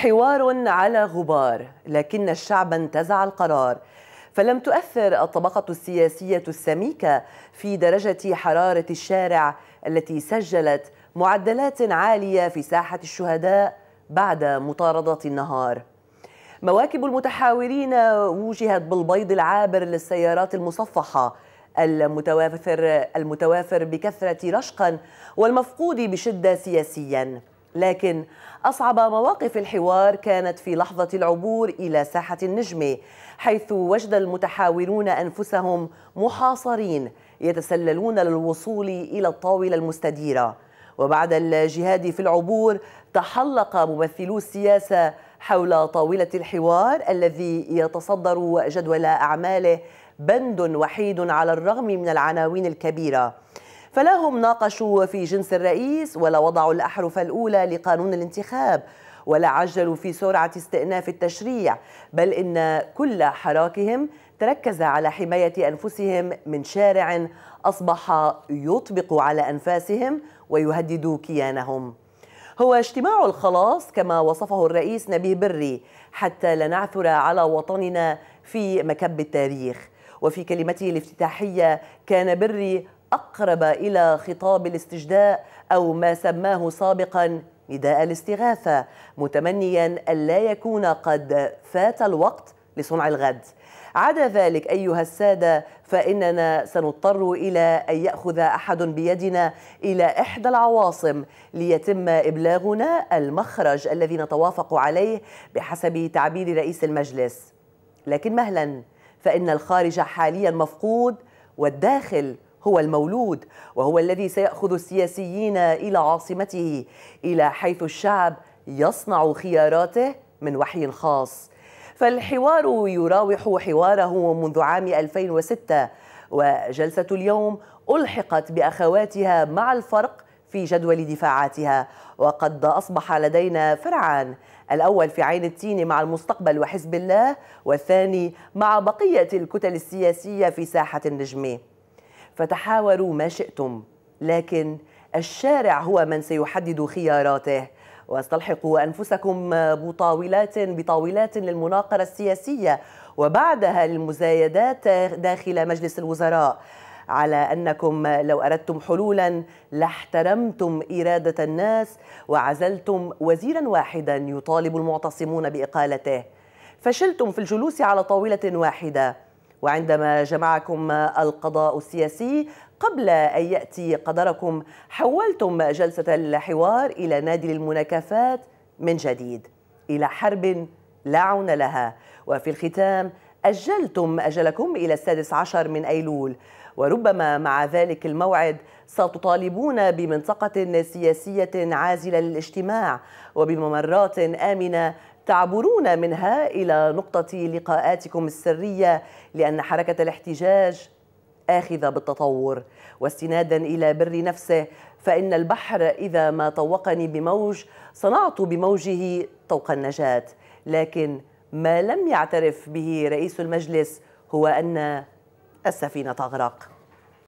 حوار على غبار لكن الشعب انتزع القرار. فلم تؤثر الطبقة السياسية السميكة في درجة حرارة الشارع التي سجلت معدلات عالية في ساحة الشهداء بعد مطاردة النهار. مواكب المتحاورين وجهت بالبيض العابر للسيارات المصفحة المتوافر المتوافر بكثرة رشقا والمفقود بشدة سياسيا. لكن أصعب مواقف الحوار كانت في لحظة العبور إلى ساحة النجمة حيث وجد المتحاورون أنفسهم محاصرين يتسللون للوصول إلى الطاولة المستديرة. وبعد الجهاد في العبور تحلق ممثلو السياسة حول طاولة الحوار الذي يتصدر جدول أعماله بند وحيد على الرغم من العناوين الكبيرة. فلا هم ناقشوا في جنس الرئيس ولا وضعوا الأحرف الأولى لقانون الانتخاب ولا عجلوا في سرعة استئناف التشريع بل إن كل حراكهم تركز على حماية أنفسهم من شارع أصبح يطبق على أنفاسهم ويهدد كيانهم. هو اجتماع الخلاص كما وصفه الرئيس نبيه بري حتى لا نعثر على وطننا في مكب التاريخ. وفي كلمته الافتتاحية كان بري أقرب إلى خطاب الاستجداء أو ما سماه سابقا نداء الاستغاثة متمنيا ألا يكون قد فات الوقت لصنع الغد. عدا ذلك أيها السادة فإننا سنضطر إلى أن يأخذ أحد بيدنا إلى إحدى العواصم ليتم إبلاغنا المخرج الذي نتوافق عليه بحسب تعبير رئيس المجلس. لكن مهلا فإن الخارج حاليا مفقود والداخل هو المولود وهو الذي سيأخذ السياسيين إلى عاصمته إلى حيث الشعب يصنع خياراته من وحي خاص. فالحوار يراوح حواره منذ عام 2006 وجلسة اليوم ألحقت بأخواتها مع الفرق في جدول دفاعاتها وقد أصبح لدينا فرعان الأول في عين التين مع المستقبل وحزب الله والثاني مع بقية الكتل السياسية في ساحة النجمة فتحاوروا ما شئتم لكن الشارع هو من سيحدد خياراته. وأستلحقوا أنفسكم بطاولات بطاولات للمناقرة السياسية وبعدها للمزايدات داخل مجلس الوزراء على أنكم لو أردتم حلولا لاحترمتم إرادة الناس وعزلتم وزيرا واحدا يطالب المعتصمون بإقالته. فشلتم في الجلوس على طاولة واحدة. وعندما جمعكم القضاء السياسي قبل أن يأتي قدركم حولتم جلسة الحوار إلى نادي المناكفات من جديد إلى حرب لا عون لها. وفي الختام أجلتم أجلكم إلى السادس عشر من أيلول. وربما مع ذلك الموعد ستطالبون بمنطقة سياسية عازلة للاجتماع وبممرات آمنة تعبرون منها إلى نقطة لقاءاتكم السرية لأن حركة الاحتجاج آخذة بالتطور. واستنادا إلى بر نفسه فإن البحر إذا ما طوقني بموج صنعت بموجه طوق النجاة. لكن ما لم يعترف به رئيس المجلس هو أن السفينة تغرق.